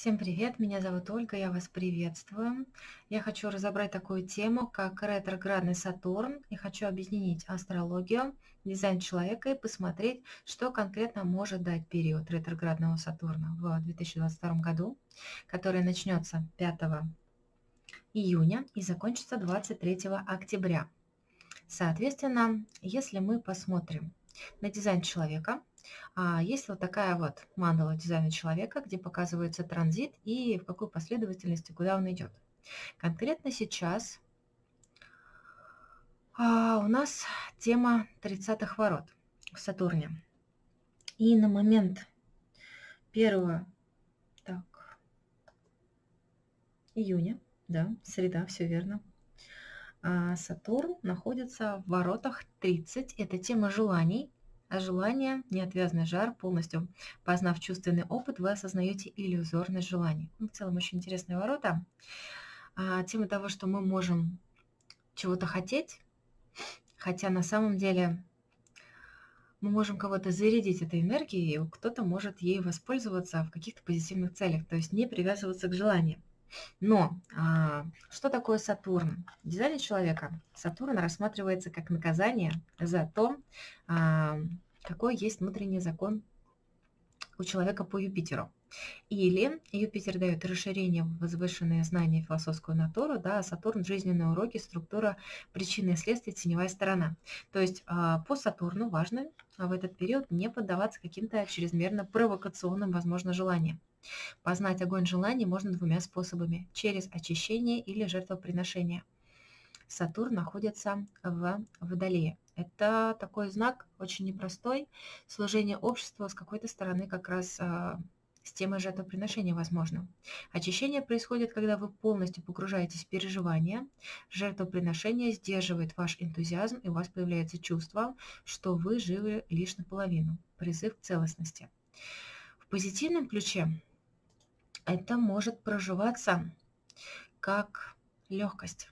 Всем привет, меня зовут Ольга, я вас приветствую. Я хочу разобрать такую тему, как ретроградный Сатурн, и хочу объединить астрологию, дизайн человека и посмотреть, что конкретно может дать период ретроградного Сатурна в 2022 году, который начнется 5 июня и закончится 23 октября. Соответственно, если мы посмотрим на дизайн человека, есть вот такая вот мандала дизайна человека, где показывается транзит и в какой последовательности, куда он идет. Конкретно сейчас а, у нас тема 30-х ворот в Сатурне. И на момент первого так, июня, да, среда, все верно, а Сатурн находится в воротах 30. Это тема желаний, а желание, неотвязный жар, полностью познав чувственный опыт, вы осознаете иллюзорность желаний. Ну, в целом очень интересные ворота. А, тема того, что мы можем чего-то хотеть, хотя на самом деле мы можем кого-то зарядить этой энергией, и кто-то может ей воспользоваться в каких-то позитивных целях, то есть не привязываться к желаниям. Но а, что такое Сатурн? В дизайне человека Сатурн рассматривается как наказание за то, а, какой есть внутренний закон у человека по Юпитеру. Или Юпитер дает расширение в возвышенные знания философскую натуру, да, а Сатурн – жизненные уроки, структура, причины и следствия, теневая сторона. То есть а, по Сатурну важно в этот период не поддаваться каким-то чрезмерно провокационным, возможно, желаниям. Познать огонь желаний можно двумя способами – через очищение или жертвоприношение. Сатурн находится в Водолее. Это такой знак очень непростой, служение обществу с какой-то стороны как раз а, с темой жертвоприношения возможно. Очищение происходит, когда вы полностью погружаетесь в переживания. Жертвоприношение сдерживает ваш энтузиазм, и у вас появляется чувство, что вы живы лишь наполовину. Призыв к целостности. В позитивном ключе это может проживаться как легкость.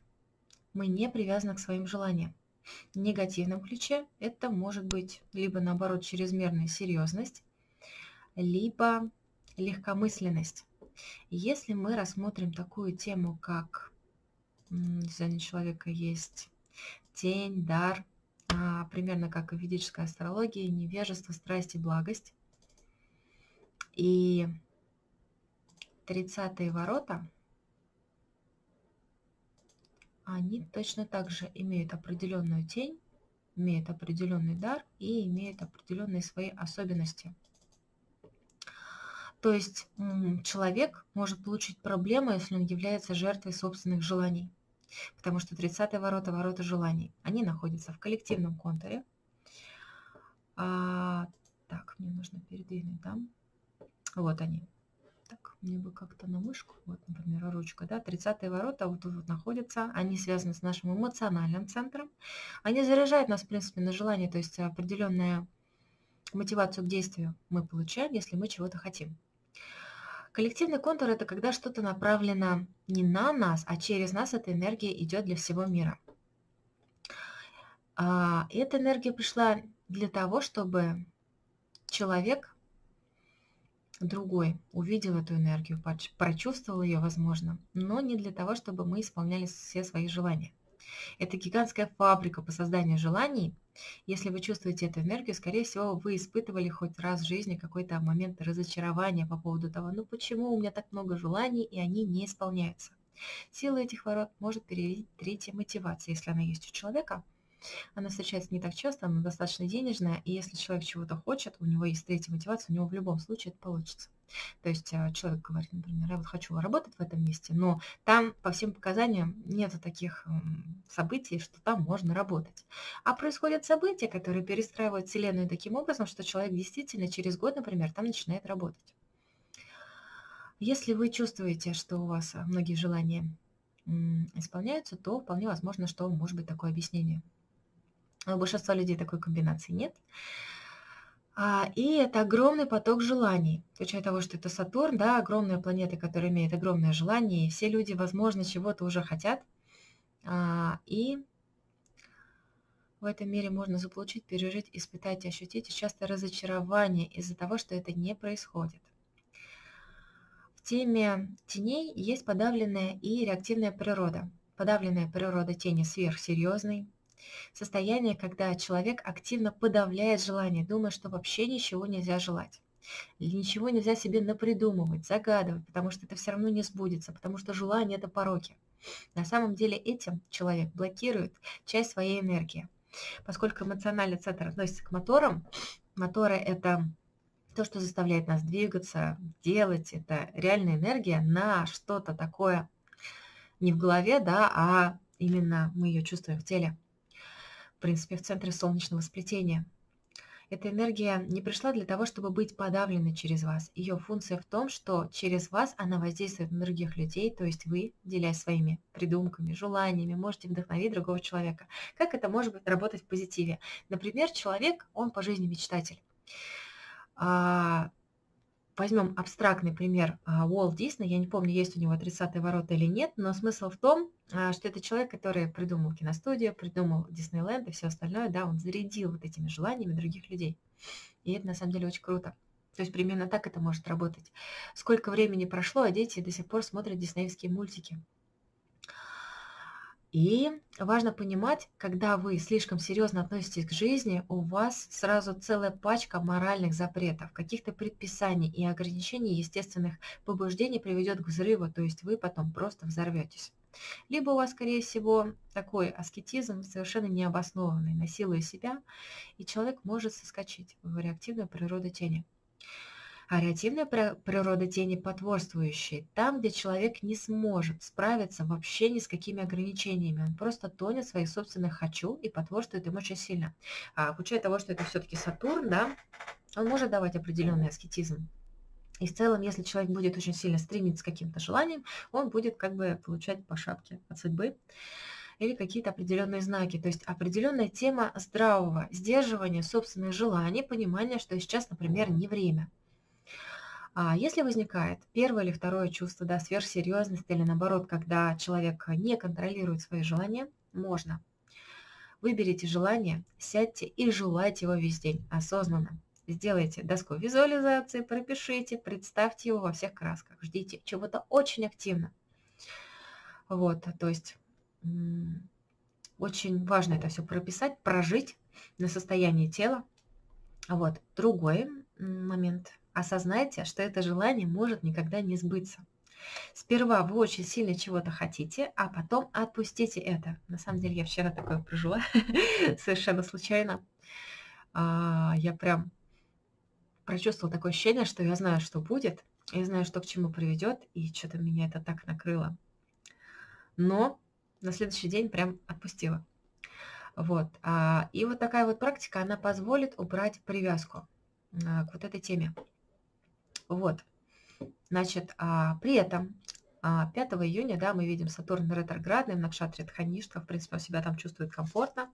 Мы не привязаны к своим желаниям. В негативном ключе это может быть либо наоборот чрезмерная серьезность, либо легкомысленность. Если мы рассмотрим такую тему, как дизайне человека есть тень, дар, а, примерно как и в ведической астрологии, невежество, страсть и благость. И 30 ворота, они точно так же имеют определенную тень, имеют определенный дар и имеют определенные свои особенности. То есть человек может получить проблему, если он является жертвой собственных желаний. Потому что 30 ворота – ворота желаний. Они находятся в коллективном контуре. А, так, мне нужно передвинуть, да? Вот они. Так, мне бы как-то на мышку, вот, например, ручка, да, 30 ворота вот тут вот находятся, они связаны с нашим эмоциональным центром, они заряжают нас, в принципе, на желание, то есть определенная мотивацию к действию мы получаем, если мы чего-то хотим. Коллективный контур – это когда что-то направлено не на нас, а через нас эта энергия идет для всего мира. А, эта энергия пришла для того, чтобы человек другой увидел эту энергию, прочувствовал ее, возможно, но не для того, чтобы мы исполняли все свои желания. Это гигантская фабрика по созданию желаний. Если вы чувствуете эту энергию, скорее всего, вы испытывали хоть раз в жизни какой-то момент разочарования по поводу того, ну почему у меня так много желаний, и они не исполняются. Сила этих ворот может перевести третья мотивация, если она есть у человека – она встречается не так часто, она достаточно денежная, и если человек чего-то хочет, у него есть третья мотивация, у него в любом случае это получится. То есть а, человек говорит, например, я вот хочу работать в этом месте, но там по всем показаниям нет таких событий, что там можно работать. А происходят события, которые перестраивают Вселенную таким образом, что человек действительно через год, например, там начинает работать. Если вы чувствуете, что у вас а, многие желания исполняются, то вполне возможно, что может быть такое объяснение. У большинства людей такой комбинации нет. А, и это огромный поток желаний. Включая того, что это Сатурн, да, огромная планета, которая имеет огромное желание, и все люди, возможно, чего-то уже хотят. А, и в этом мире можно заполучить, пережить, испытать, ощутить и часто разочарование из-за того, что это не происходит. В теме теней есть подавленная и реактивная природа. Подавленная природа тени сверхсерьезный, состояние, когда человек активно подавляет желание, думая, что вообще ничего нельзя желать. Ничего нельзя себе напридумывать, загадывать, потому что это все равно не сбудется, потому что желание – это пороки. На самом деле этим человек блокирует часть своей энергии. Поскольку эмоциональный центр относится к моторам, моторы – это то, что заставляет нас двигаться, делать, это реальная энергия на что-то такое не в голове, да, а именно мы ее чувствуем в теле. В принципе, в центре солнечного сплетения – эта энергия не пришла для того, чтобы быть подавленной через вас. Ее функция в том, что через вас она воздействует на других людей, то есть вы, делясь своими придумками, желаниями, можете вдохновить другого человека. Как это может быть работать в позитиве? Например, человек, он по жизни мечтатель. А, возьмем абстрактный пример а, Уолт Дисней, я не помню, есть у него 30-е ворота или нет, но смысл в том, а, что это человек, который придумал киностудию, придумал Диснейленд и все остальное, да, он зарядил вот этими желаниями других людей. И это на самом деле очень круто. То есть примерно так это может работать. Сколько времени прошло, а дети до сих пор смотрят диснеевские мультики. И важно понимать, когда вы слишком серьезно относитесь к жизни, у вас сразу целая пачка моральных запретов, каких-то предписаний и ограничений естественных побуждений приведет к взрыву, то есть вы потом просто взорветесь. Либо у вас, скорее всего, такой аскетизм совершенно необоснованный, насилуя себя, и человек может соскочить в реактивную природу тени. А реактивная природа тени потворствующей, там, где человек не сможет справиться вообще ни с какими ограничениями. Он просто тонет в своих собственных «хочу» и потворствует им очень сильно. А учитывая того, что это все-таки Сатурн, да, он может давать определенный аскетизм. И в целом, если человек будет очень сильно стремиться к каким-то желаниям, он будет как бы получать по шапке от судьбы или какие-то определенные знаки. То есть определенная тема здравого сдерживания собственных желаний, понимания, что сейчас, например, не время. А если возникает первое или второе чувство, да, сверхсерьезности или наоборот, когда человек не контролирует свои желания, можно. Выберите желание, сядьте и желайте его весь день осознанно. Сделайте доску визуализации, пропишите, представьте его во всех красках. Ждите чего-то очень активно. Вот, то есть очень важно это все прописать, прожить на состоянии тела. Вот, другой момент – осознайте, что это желание может никогда не сбыться. Сперва вы очень сильно чего-то хотите, а потом отпустите это. На самом деле я вчера такое прожила, совершенно случайно. А, я прям прочувствовала такое ощущение, что я знаю, что будет, я знаю, что к чему приведет, и что-то меня это так накрыло. Но на следующий день прям отпустила. Вот. А, и вот такая вот практика, она позволит убрать привязку а, к вот этой теме. Вот. Значит, а, при этом 5 а, июня, да, мы видим Сатурн ретроградный в Накшатре Тхаништха, в принципе, он себя там чувствует комфортно.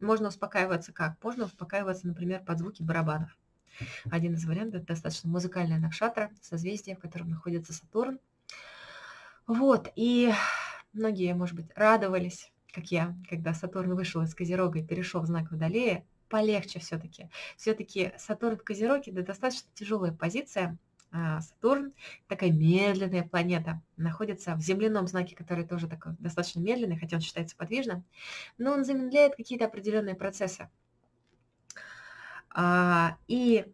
Можно успокаиваться как? Можно успокаиваться, например, под звуки барабанов. Один из вариантов – это достаточно музыкальная Накшатра, созвездие, в котором находится Сатурн. Вот, и многие, может быть, радовались, как я, когда Сатурн вышел из Козерога и перешел в знак Водолея, полегче все-таки. Все-таки Сатурн в Козероге – это достаточно тяжелая позиция, Сатурн, такая медленная планета, находится в земляном знаке, который тоже такой достаточно медленный, хотя он считается подвижным, но он замедляет какие-то определенные процессы. А, и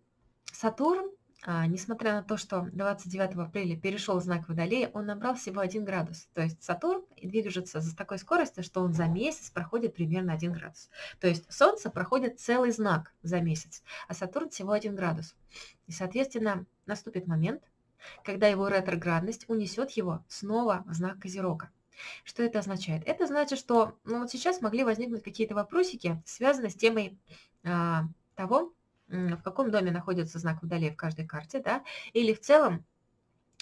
Сатурн а, несмотря на то, что 29 апреля перешел знак Водолея, он набрал всего 1 градус. То есть Сатурн движется с такой скоростью, что он за месяц проходит примерно 1 градус. То есть Солнце проходит целый знак за месяц, а Сатурн всего 1 градус. И, соответственно, наступит момент, когда его ретроградность унесет его снова в знак Козерога. Что это означает? Это значит, что ну, вот сейчас могли возникнуть какие-то вопросики, связанные с темой а, того, в каком доме находится знак Водолея в каждой карте, да, или в целом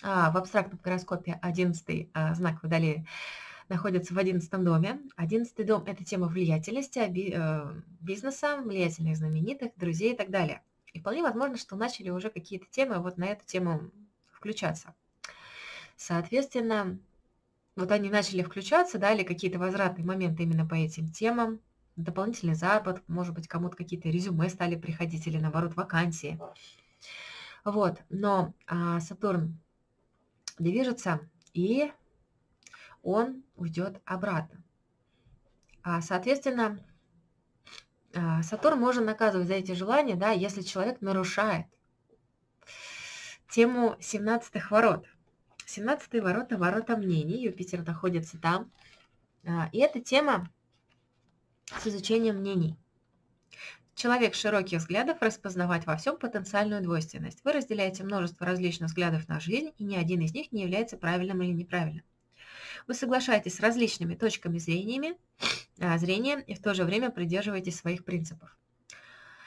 а, в абстрактном гороскопе 11 а, знак Водолея находится в 11 доме. 11 дом – это тема влиятельности, э, бизнеса, влиятельных знаменитых, друзей и так далее. И вполне возможно, что начали уже какие-то темы вот на эту тему включаться. Соответственно, вот они начали включаться, дали какие-то возвратные моменты именно по этим темам, дополнительный заработок, может быть, кому-то какие-то резюме стали приходить или, наоборот, вакансии. Вот, но а, Сатурн движется, и он уйдет обратно. А, соответственно, а, Сатурн может наказывать за эти желания, да, если человек нарушает тему 17-х ворот. 17-е ворота – ворота мнений, Юпитер находится там. А, и эта тема с изучением мнений. Человек широких взглядов распознавать во всем потенциальную двойственность. Вы разделяете множество различных взглядов на жизнь, и ни один из них не является правильным или неправильным. Вы соглашаетесь с различными точками зрениями, а, зрения и в то же время придерживаетесь своих принципов.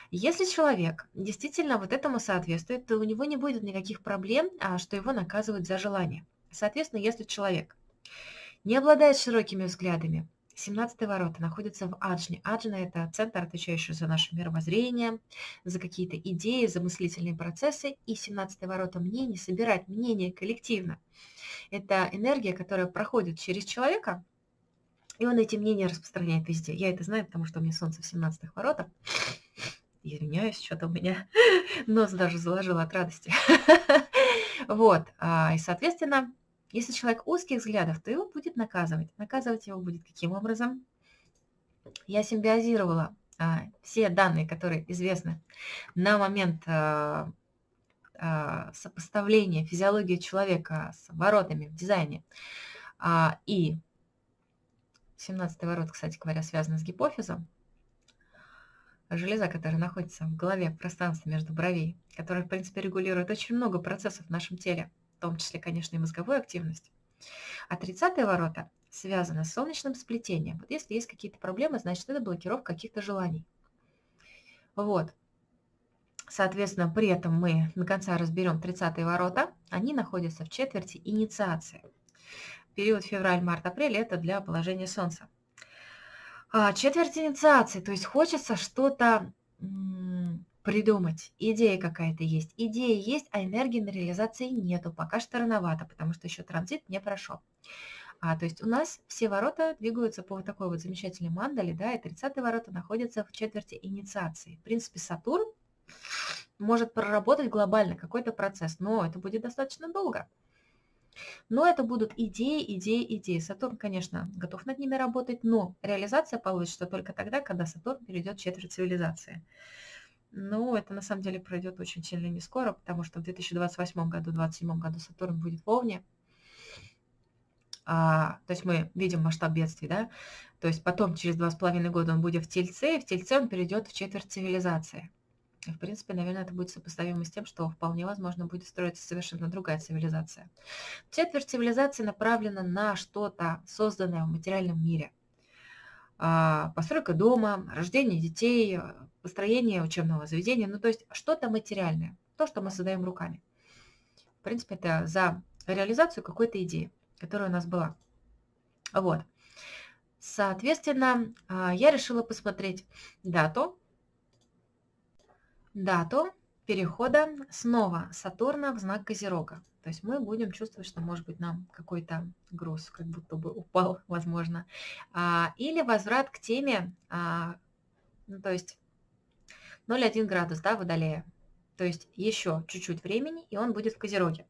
Если человек действительно вот этому соответствует, то у него не будет никаких проблем, а, что его наказывают за желание. Соответственно, если человек не обладает широкими взглядами, 17 ворота находится в Аджне. Аджна – это центр, отвечающий за наше мировоззрение, за какие-то идеи, за мыслительные процессы. И 17 ворота мнений, собирать мнение коллективно. Это энергия, которая проходит через человека, и он эти мнения распространяет везде. Я это знаю, потому что у меня солнце в 17 воротах. Извиняюсь, что-то у меня нос даже заложил от радости. Вот, а, и, соответственно, если человек узких взглядов, то его будет наказывать. Наказывать его будет каким образом? Я симбиозировала а, все данные, которые известны на момент а, а, сопоставления физиологии человека с воротами в дизайне. А, и 17 ворот, кстати говоря, связаны с гипофизом. Железа, которая находится в голове, в пространстве между бровей, которая, в принципе, регулирует очень много процессов в нашем теле в том числе, конечно, и мозговую активность. А 30 ворота связаны с солнечным сплетением. Вот если есть какие-то проблемы, значит, это блокировка каких-то желаний. Вот. Соответственно, при этом мы на конца разберем 30 ворота. Они находятся в четверти инициации. Период февраль-март-апрель – это для положения Солнца. А, четверть инициации, то есть хочется что-то придумать. Идея какая-то есть. Идея есть, а энергии на реализации нету. Пока что рановато, потому что еще транзит не прошел. А, то есть у нас все ворота двигаются по вот такой вот замечательной мандале, да, и 30 ворота находятся в четверти инициации. В принципе, Сатурн может проработать глобально какой-то процесс, но это будет достаточно долго. Но это будут идеи, идеи, идеи. Сатурн, конечно, готов над ними работать, но реализация получится только тогда, когда Сатурн перейдет в четверть цивилизации. Ну, это на самом деле пройдет очень сильно не скоро, потому что в 2028 году, 2027 году Сатурн будет в Овне. А, то есть мы видим масштаб бедствий, да? То есть потом, через два с половиной года он будет в Тельце, и в Тельце он перейдет в четверть цивилизации. И, в принципе, наверное, это будет сопоставимо с тем, что вполне возможно будет строиться совершенно другая цивилизация. Четверть цивилизации направлена на что-то созданное в материальном мире. А, постройка дома, рождение детей, построение учебного заведения, ну то есть что-то материальное, то, что мы создаем руками. В принципе, это за реализацию какой-то идеи, которая у нас была. Вот. Соответственно, а, я решила посмотреть дату, дату перехода снова Сатурна в знак Козерога. То есть мы будем чувствовать, что, может быть, нам какой-то груз как будто бы упал, возможно. А, или возврат к теме, ну, то есть 0,1 градус, да, Водолея. То есть еще чуть-чуть времени, и он будет в Козероге.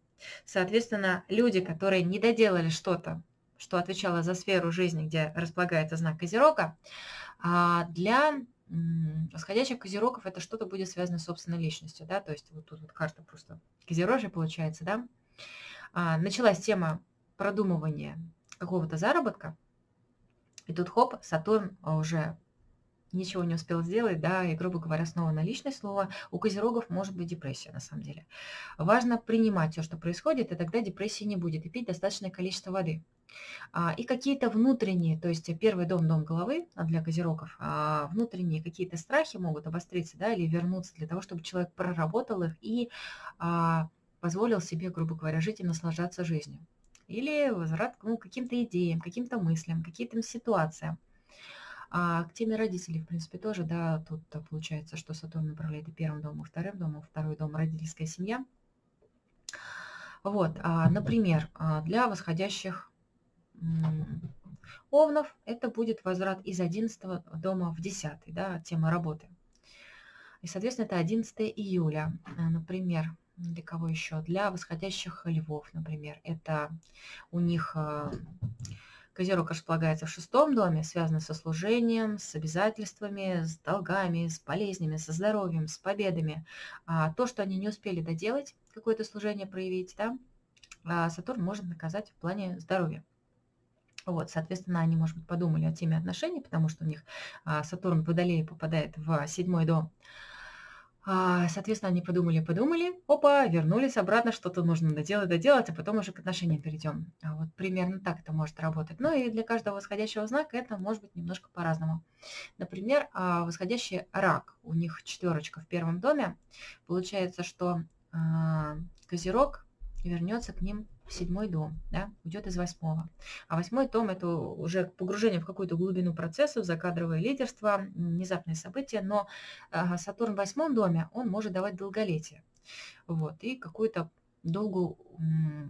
Соответственно, люди, которые не доделали что-то, что отвечало за сферу жизни, где располагается знак Козерога, а, для восходящих козерогов это что-то будет связано с собственной личностью, да, то есть вот тут вот карта просто козерожья получается, да. А, началась тема продумывания какого-то заработка, и тут хоп, Сатурн уже ничего не успел сделать, да, и, грубо говоря, снова наличное слово, у козерогов может быть депрессия на самом деле. Важно принимать все, что происходит, и тогда депрессии не будет, и пить достаточное количество воды. А, и какие-то внутренние, то есть первый дом, дом головы а, для козерогов, а, внутренние какие-то страхи могут обостриться, да, или вернуться для того, чтобы человек проработал их и позволил себе, грубо говоря, жить и наслаждаться жизнью. Или возврат ну, к каким-то идеям, каким-то мыслям, каким-то ситуациям. А к теме родителей, в принципе, тоже, да, тут получается, что Сатурн направляет и первым домом, и вторым домом, второй дом – родительская семья. Вот, а, например, а, для восходящих овнов это будет возврат из 11 дома в 10, да, тема работы. И, соответственно, это 11 июля. А, например, для кого еще? Для восходящих львов, например. Это у них Козерог располагается в шестом доме, связано со служением, с обязательствами, с долгами, с болезнями, со здоровьем, с победами. А то, что они не успели доделать, какое-то служение проявить, да, а Сатурн может наказать в плане здоровья. Вот, соответственно, они, может быть, подумали о теме отношений, потому что у них а, Сатурн в Водолее попадает в седьмой дом. Соответственно, они подумали, подумали, опа, вернулись обратно, что-то нужно доделать, доделать, а потом уже к отношениям перейдем. А вот примерно так это может работать. Ну и для каждого восходящего знака это может быть немножко по-разному. Например, а, восходящий рак, у них четверочка в первом доме, получается, что Козерог вернется к ним седьмой дом, да, уйдет из восьмого. А восьмой дом – это уже погружение в какую-то глубину процессов, закадровое лидерство, внезапные события, но Сатурн в восьмом доме, он может давать долголетие. Вот, и какую-то долгую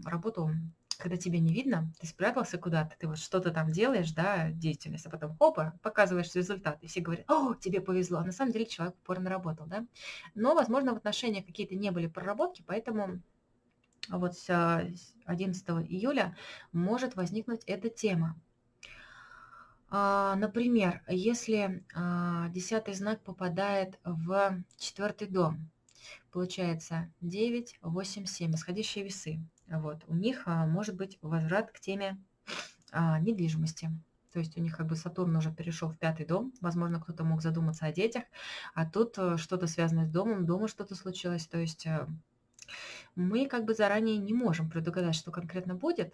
работу когда тебя не видно, ты спрятался куда-то, ты вот что-то там делаешь, да, деятельность, а потом, опа, показываешь результат, и все говорят, о, тебе повезло, а на самом деле человек упорно работал, да. Но, возможно, в отношениях какие-то не были проработки, поэтому вот с 11 июля может возникнуть эта тема. А, например, если а, десятый знак попадает в четвертый дом, получается 9, 8, 7, исходящие весы. Вот, у них а, может быть возврат к теме недвижимости. То есть у них как бы Сатурн уже перешел в пятый дом. Возможно, кто-то мог задуматься о детях, а тут э, что-то связанное с домом, дома что-то случилось. То есть э, мы как бы заранее не можем предугадать, что конкретно будет,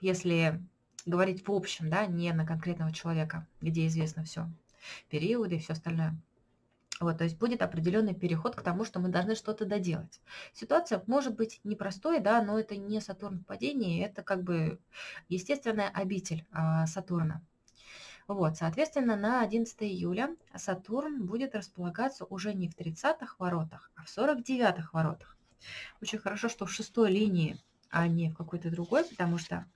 если говорить в общем, да, не на конкретного человека, где известно все, периоды и все остальное. Вот, то есть будет определенный переход к тому, что мы должны что-то доделать. Ситуация может быть непростой, да, но это не Сатурн в падении, это как бы естественная обитель а, Сатурна. Вот, соответственно, на 11 июля Сатурн будет располагаться уже не в 30-х воротах, а в 49-х воротах. Очень хорошо, что в шестой линии, а не в какой-то другой, потому что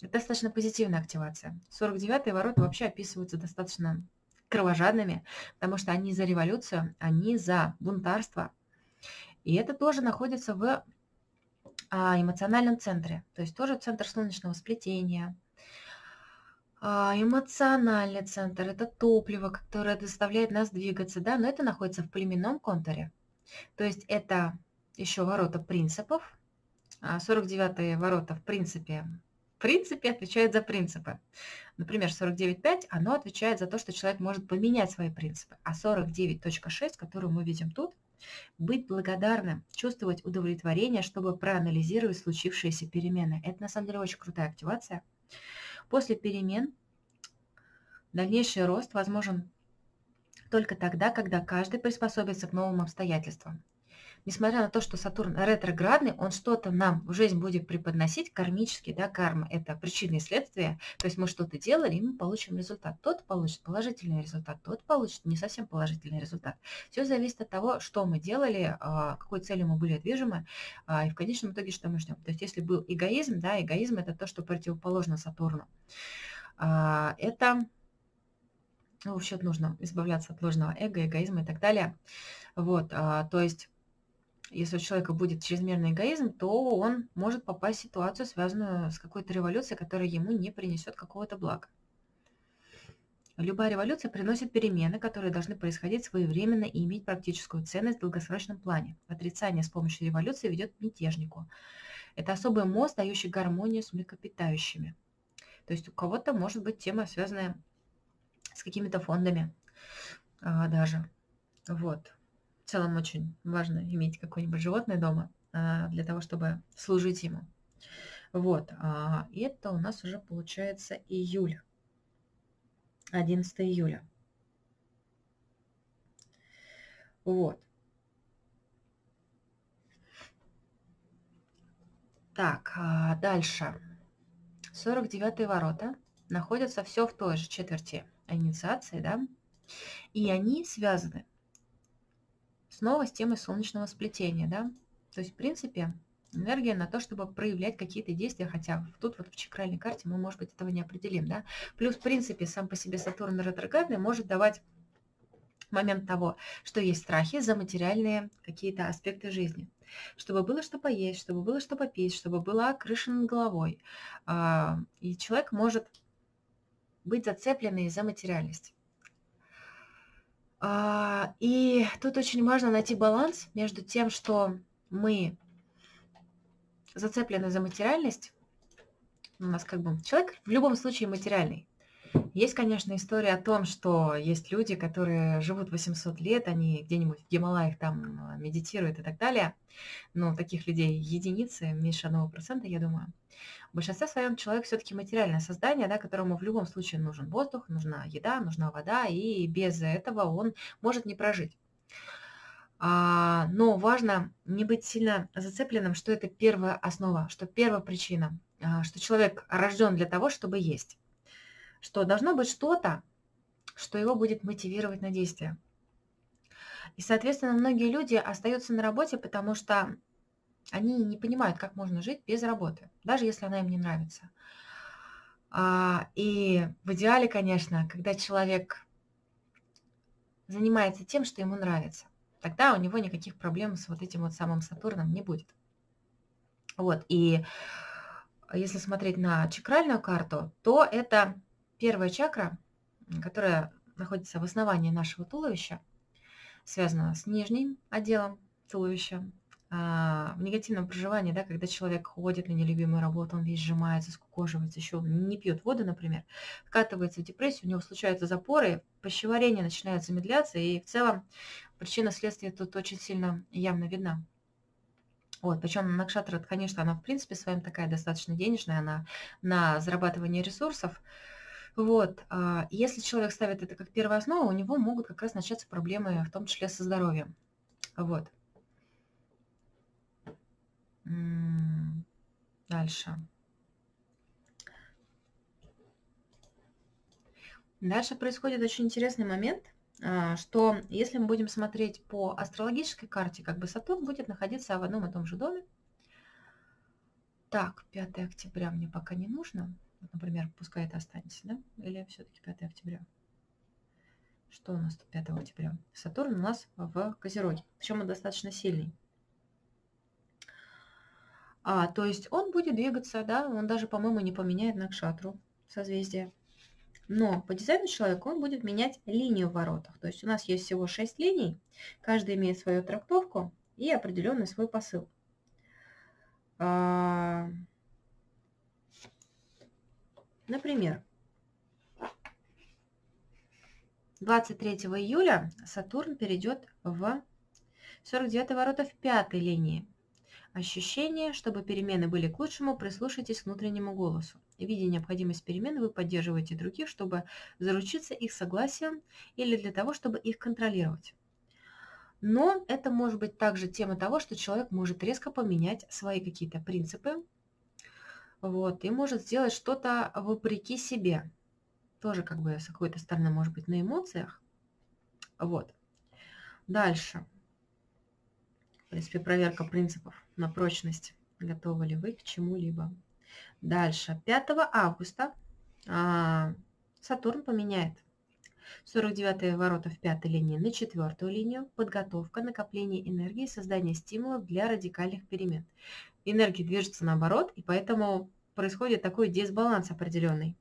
это достаточно позитивная активация. 49-е ворота вообще описываются достаточно кровожадными, потому что они за революцию, они за бунтарство. И это тоже находится в а, эмоциональном центре, то есть тоже центр солнечного сплетения. А, эмоциональный центр – это топливо, которое заставляет нас двигаться, да, но это находится в племенном контуре. То есть это еще ворота принципов. 49-е а ворота, в принципе, в принципе, отвечает за принципы. Например, 49.5, оно отвечает за то, что человек может поменять свои принципы. А 49.6, которую мы видим тут, быть благодарным, чувствовать удовлетворение, чтобы проанализировать случившиеся перемены. Это на самом деле очень крутая активация. После перемен дальнейший рост возможен только тогда, когда каждый приспособится к новым обстоятельствам несмотря на то, что Сатурн ретроградный, он что-то нам в жизнь будет преподносить кармически, да, карма – это причины и следствия, то есть мы что-то делали, и мы получим результат. Тот получит положительный результат, тот получит не совсем положительный результат. Все зависит от того, что мы делали, а, какой целью мы были движимы, а, и в конечном итоге, что мы ждем. То есть если был эгоизм, да, эгоизм – это то, что противоположно Сатурну. А, это ну, вообще нужно избавляться от ложного эго, эгоизма и так далее. Вот, то есть если у человека будет чрезмерный эгоизм, то он может попасть в ситуацию, связанную с какой-то революцией, которая ему не принесет какого-то блага. Любая революция приносит перемены, которые должны происходить своевременно и иметь практическую ценность в долгосрочном плане. Отрицание с помощью революции ведет к мятежнику. Это особый мост, дающий гармонию с млекопитающими. То есть у кого-то может быть тема, связанная с какими-то фондами а, даже. Вот в целом очень важно иметь какое-нибудь животное дома а, для того, чтобы служить ему. Вот, а, и это у нас уже получается июль, 11 июля. Вот. Так, а, дальше. 49 ворота находятся все в той же четверти инициации, да, и они связаны Снова с темой солнечного сплетения, да. То есть, в принципе, энергия на то, чтобы проявлять какие-то действия, хотя тут вот в чакральной карте мы, может быть, этого не определим, да. Плюс, в принципе, сам по себе Сатурн ретроградный может давать момент того, что есть страхи за материальные какие-то аспекты жизни. чтобы было что поесть, чтобы было что попить, чтобы была крыша над головой. А, и человек может быть зацепленный за материальность. А, и тут очень важно найти баланс между тем, что мы зацеплены за материальность, у нас как бы человек в любом случае материальный. Есть, конечно, история о том, что есть люди, которые живут 800 лет, они где-нибудь в Гималаях там а, медитируют и так далее. Но таких людей единицы, меньше одного процента, я думаю. В большинстве своем человек все-таки материальное создание, да, которому в любом случае нужен воздух, нужна еда, нужна вода, и без этого он может не прожить. А, но важно не быть сильно зацепленным, что это первая основа, что первая причина, а, что человек рожден для того, чтобы есть, что должно быть что-то, что его будет мотивировать на действие. И, соответственно, многие люди остаются на работе, потому что они не понимают, как можно жить без работы, даже если она им не нравится. А, и в идеале, конечно, когда человек занимается тем, что ему нравится, тогда у него никаких проблем с вот этим вот самым Сатурном не будет. Вот, и если смотреть на чакральную карту, то это первая чакра, которая находится в основании нашего туловища, связана с нижним отделом туловища, а, в негативном проживании, да, когда человек ходит на нелюбимую работу, он весь сжимается, скукоживается, еще не пьет воду, например, вкатывается в депрессию, у него случаются запоры, пищеварение начинает замедляться, и в целом причина следствия тут очень сильно явно видна. Вот, причем Накшатра, конечно, она в принципе своем такая достаточно денежная, она на зарабатывание ресурсов. Вот, а, если человек ставит это как первую основу, у него могут как раз начаться проблемы, в том числе со здоровьем. Вот. Дальше. Дальше происходит очень интересный момент, а, что если мы будем смотреть по астрологической карте, как бы Сатурн будет находиться в одном и том же доме. Так, 5 октября мне пока не нужно. Например, пускай это останется, да? Или все-таки 5 октября? Что у нас тут 5 октября? Сатурн у нас в Козероге. Причем он достаточно сильный. А, то есть он будет двигаться, да, он даже, по-моему, не поменяет Накшатру созвездие. Но по дизайну человека он будет менять линию в воротах. То есть у нас есть всего 6 линий, каждая имеет свою трактовку и определенный свой посыл. Например, 23 июля Сатурн перейдет в 49 ворота в пятой линии ощущение, чтобы перемены были к лучшему, прислушайтесь к внутреннему голосу. Видя необходимость перемен, вы поддерживаете других, чтобы заручиться их согласием или для того, чтобы их контролировать. Но это может быть также тема того, что человек может резко поменять свои какие-то принципы, вот, и может сделать что-то вопреки себе. Тоже как бы с какой-то стороны может быть на эмоциях. Вот. Дальше. В принципе, проверка принципов на прочность. Готовы ли вы к чему-либо. Дальше. 5 августа а, Сатурн поменяет 49 ворота в пятой линии на четвертую линию. Подготовка, накопление энергии, создание стимулов для радикальных перемен. Энергия движется наоборот, и поэтому происходит такой дисбаланс определенный.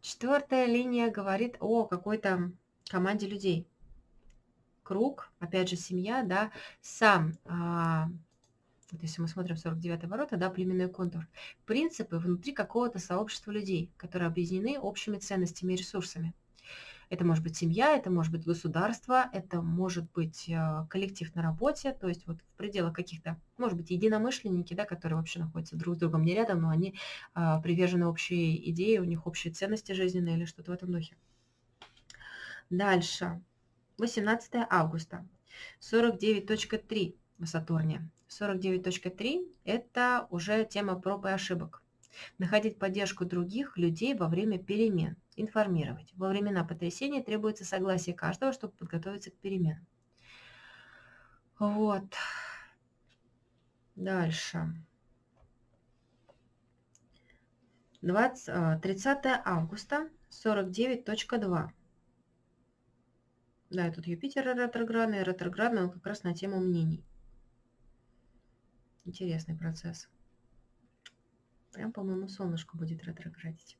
Четвертая линия говорит о какой-то команде людей круг, опять же, семья, да, сам, а, вот если мы смотрим 49 ворота, да, племенной контур, принципы внутри какого-то сообщества людей, которые объединены общими ценностями и ресурсами. Это может быть семья, это может быть государство, это может быть э, коллектив на работе, то есть вот в пределах каких-то, может быть, единомышленники, да, которые вообще находятся друг с другом не рядом, но они э, привержены общей идее, у них общие ценности жизненные или что-то в этом духе. Дальше. 18 августа. 49.3 в Сатурне. 49.3 – это уже тема проб и ошибок. Находить поддержку других людей во время перемен. Информировать. Во времена потрясения требуется согласие каждого, чтобы подготовиться к переменам. Вот. Дальше. 20, 30 августа 49.2. Да, тут Юпитер ретроградный, ретроградный он как раз на тему мнений. Интересный процесс. Прям по моему солнышку будет ретроградить.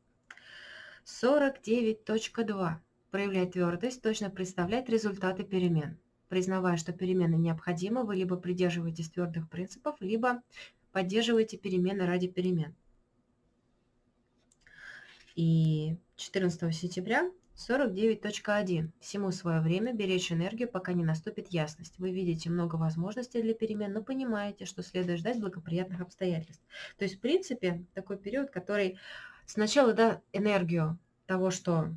49.2. Проявлять твердость, точно представлять результаты перемен. Признавая, что перемены необходимы, вы либо придерживаетесь твердых принципов, либо поддерживаете перемены ради перемен. И 14 сентября 49.1. Всему свое время беречь энергию, пока не наступит ясность. Вы видите много возможностей для перемен, но понимаете, что следует ждать благоприятных обстоятельств. То есть, в принципе, такой период, который сначала да, энергию того, что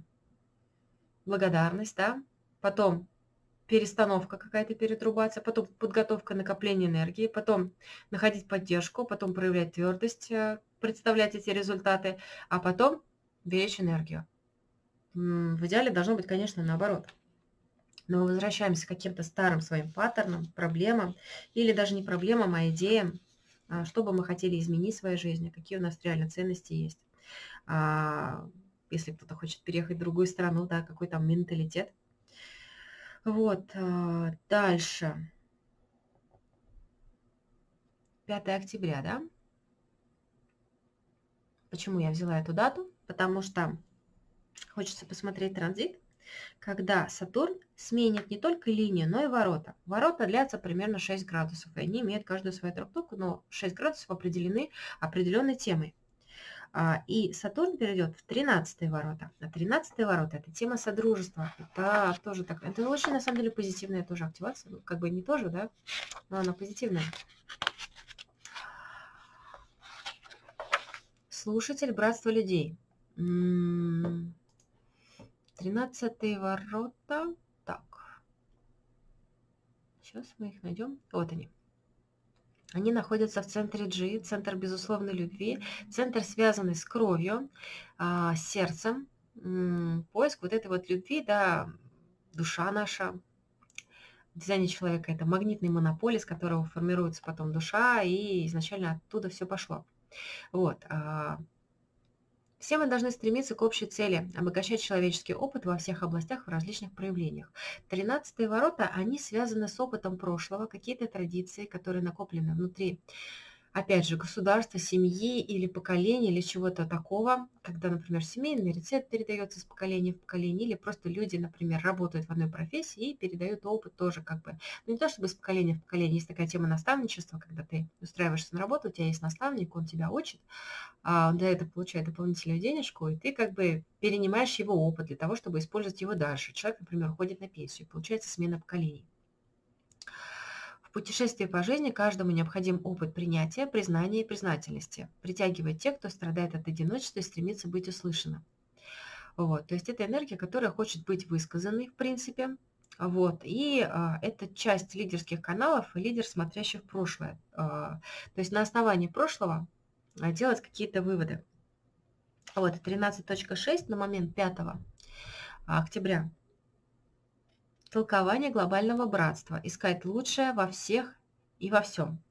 благодарность, да, потом перестановка какая-то перетрубаться, потом подготовка накопления энергии, потом находить поддержку, потом проявлять твердость, э, представлять эти результаты, а потом беречь энергию. В идеале должно быть, конечно, наоборот. Но мы возвращаемся к каким-то старым своим паттернам, проблемам, или даже не проблемам, а идеям, а, что бы мы хотели изменить в своей жизни, какие у нас реально ценности есть. А, если кто-то хочет переехать в другую страну, да, какой там менталитет. Вот, а, дальше. 5 октября, да? Почему я взяла эту дату? Потому что Хочется посмотреть транзит, когда Сатурн сменит не только линию, но и ворота. Ворота длятся примерно 6 градусов, и они имеют каждую свою трактовку, но 6 градусов определены определенной темой. А, и Сатурн перейдет в 13 ворота. А 13 ворота – это тема содружества. Это тоже так. Это очень, на самом деле, позитивная тоже активация. Ну, как бы не тоже, да, но она позитивная. Слушатель братства людей. М-м-м. Тринадцатые ворота. Так. Сейчас мы их найдем. Вот они. Они находятся в центре G, центр безусловной любви, центр, связанный с кровью, а, сердцем, поиск вот этой вот любви, да, душа наша. В дизайне человека это магнитный монополис, с которого формируется потом душа, и изначально оттуда все пошло. Вот. Все мы должны стремиться к общей цели – обогащать человеческий опыт во всех областях в различных проявлениях. Тринадцатые ворота, они связаны с опытом прошлого, какие-то традиции, которые накоплены внутри опять же, государства, семьи или поколения, или чего-то такого, когда, например, семейный рецепт передается с поколения в поколение, или просто люди, например, работают в одной профессии и передают опыт тоже как бы, ну не то чтобы с поколения в поколение, есть такая тема наставничества, когда ты устраиваешься на работу, у тебя есть наставник, он тебя учит, а он для этого получает дополнительную денежку, и ты как бы перенимаешь его опыт для того, чтобы использовать его дальше. Человек, например, уходит на пенсию, получается смена поколений путешествии по жизни каждому необходим опыт принятия, признания и признательности. Притягивает тех, кто страдает от одиночества и стремится быть услышанным. Вот, то есть это энергия, которая хочет быть высказанной, в принципе. Вот, и а, это часть лидерских каналов и лидер, смотрящий в прошлое. А, то есть на основании прошлого а, делать какие-то выводы. Вот, 13.6 на момент 5 октября Толкование глобального братства. Искать лучшее во всех и во всем.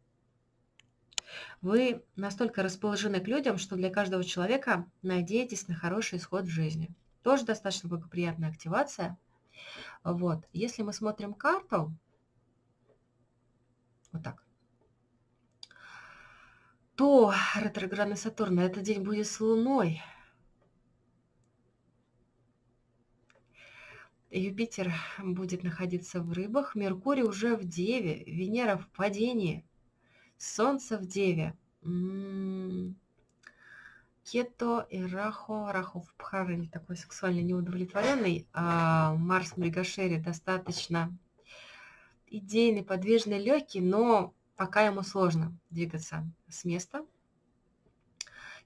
Вы настолько расположены к людям, что для каждого человека надеетесь на хороший исход в жизни. Тоже достаточно благоприятная активация. Вот. Если мы смотрим карту, вот так, то ретроградный Сатурн на этот день будет с Луной – Юпитер будет находиться в рыбах, Меркурий уже в Деве, Венера в падении, Солнце в Деве. М-м-м. Кето и Рахо, Рахо в Пхаране такой сексуально неудовлетворенный, а Марс в Мригашере достаточно идейный, подвижный, легкий, но пока ему сложно двигаться с места.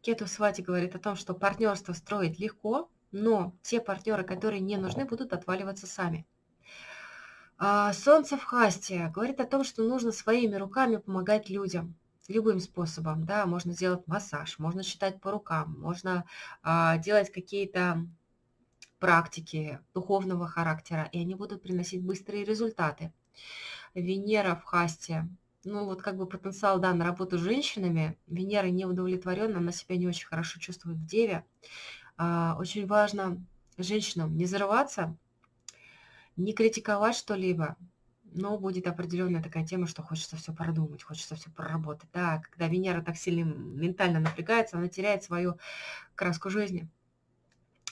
Кету Свати говорит о том, что партнерство строить легко, но те партнеры, которые не нужны, будут отваливаться сами. А, солнце в хасте говорит о том, что нужно своими руками помогать людям любым способом, да, можно сделать массаж, можно читать по рукам, можно а, делать какие-то практики духовного характера, и они будут приносить быстрые результаты. Венера в хасте, ну вот как бы потенциал, да, на работу с женщинами, Венера не удовлетворена, она себя не очень хорошо чувствует в Деве, очень важно женщинам не зарываться, не критиковать что-либо, но будет определенная такая тема, что хочется все продумать, хочется все проработать. Да, когда Венера так сильно ментально напрягается, она теряет свою краску жизни.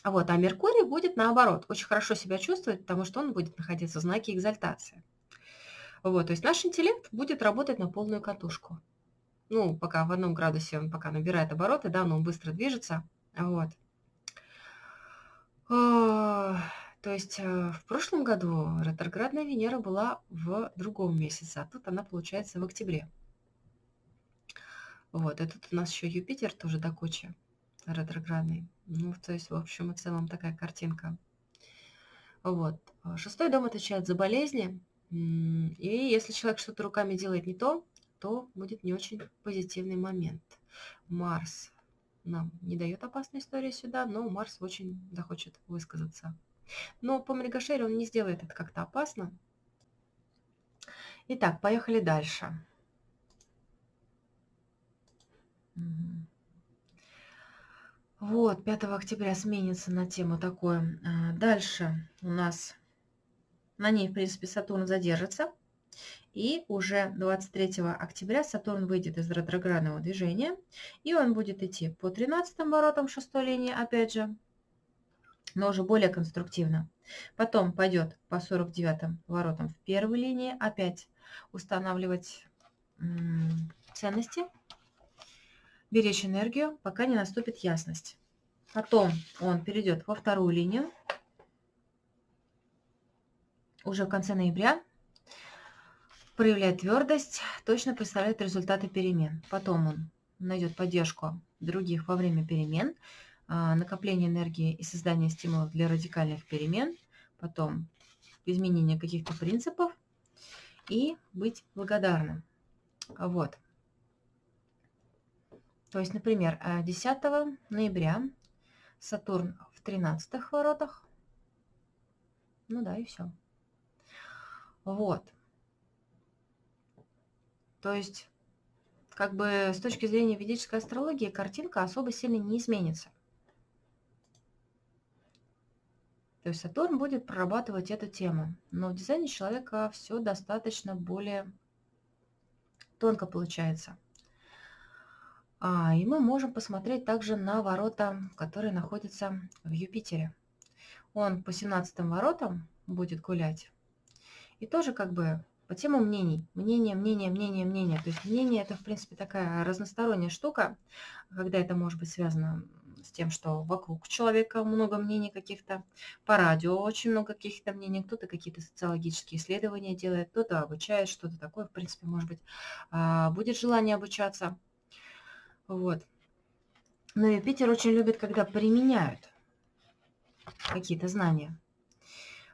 Вот, а Меркурий будет наоборот, очень хорошо себя чувствовать, потому что он будет находиться в знаке экзальтации. Вот, то есть наш интеллект будет работать на полную катушку. Ну, пока в одном градусе он пока набирает обороты, да, но он быстро движется. Вот. То есть э, в прошлом году ретроградная Венера была в другом месяце, а тут она получается в октябре. Вот, и тут у нас еще Юпитер тоже до кучи ретроградный. Ну, то есть, в общем и целом, такая картинка. Вот. Шестой дом отвечает за болезни. И если человек что-то руками делает не то, то будет не очень позитивный момент. Марс нам не дает опасной истории сюда, но Марс очень захочет высказаться. Но по Мригашере он не сделает это как-то опасно. Итак, поехали дальше. Вот, 5 октября сменится на тему такое. А, дальше у нас на ней, в принципе, Сатурн задержится. И уже 23 октября Сатурн выйдет из ретроградного движения. И он будет идти по 13 воротам шестой линии, опять же, но уже более конструктивно. Потом пойдет по 49 воротам в первой линии, опять устанавливать ценности, беречь энергию, пока не наступит ясность. Потом он перейдет во вторую линию, уже в конце ноября, проявляет твердость, точно представляет результаты перемен. Потом он найдет поддержку других во время перемен, а, накопление энергии и создание стимулов для радикальных перемен, потом изменение каких-то принципов и быть благодарным. Вот. То есть, например, 10 э, ноября Сатурн в 13 воротах. Ну да, и все. Вот. То есть, как бы с точки зрения ведической астрологии, картинка особо сильно не изменится. То есть Сатурн будет прорабатывать эту тему. Но в дизайне человека все достаточно более тонко получается. А, и мы можем посмотреть также на ворота, которые находятся в Юпитере. Он по 17 воротам будет гулять. И тоже как бы по тему мнений. Мнение, мнение, мнение, мнение. То есть мнение это, в принципе, такая разносторонняя штука, когда это может быть связано с тем, что вокруг человека много мнений каких-то, по радио очень много каких-то мнений, кто-то какие-то социологические исследования делает, кто-то обучает, что-то такое, в принципе, может быть, а, будет желание обучаться. Вот. Но Юпитер очень любит, когда применяют какие-то знания.